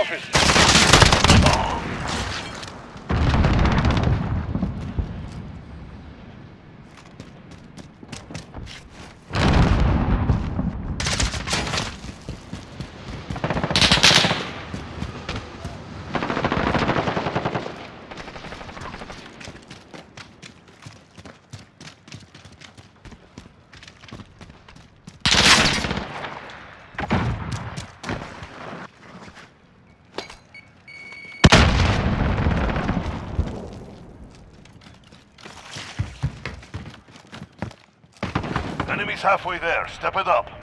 officers. Enemy's halfway there. Step it up.